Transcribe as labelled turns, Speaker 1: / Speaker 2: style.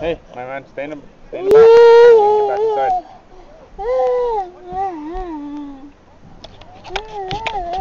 Speaker 1: Hey, my man, stay in the, stay in the back. Get back inside.